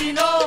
Latino.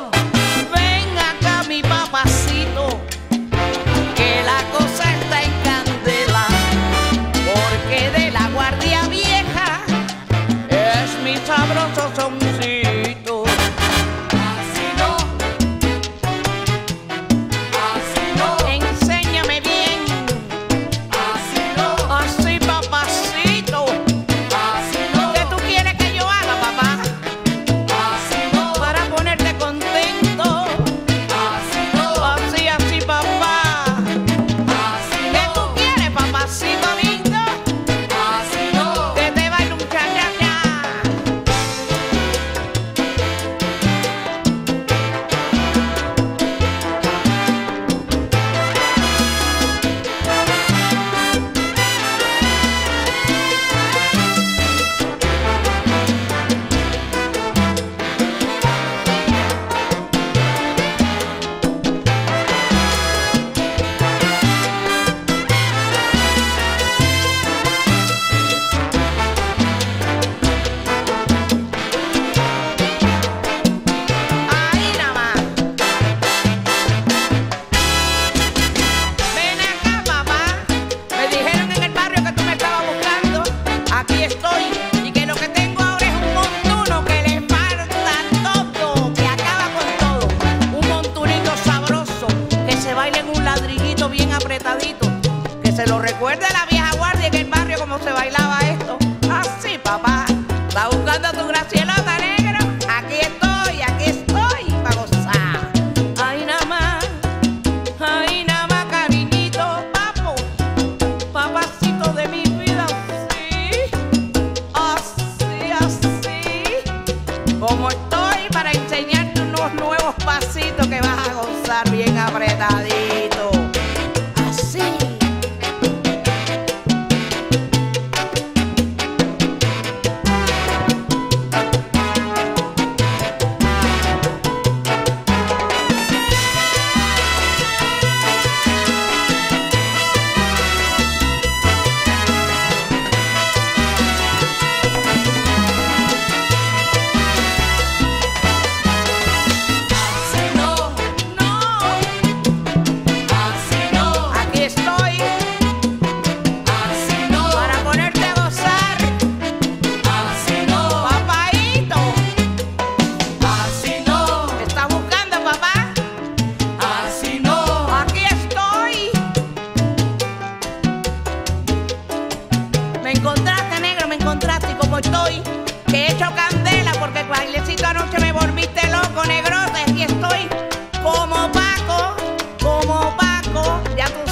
dejen un ladrillito bien apretadito, que se lo recuerde a la vieja guardia en el barrio como se bailaba esto. Así, papá, está buscando tu graciela tarea.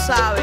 sabes.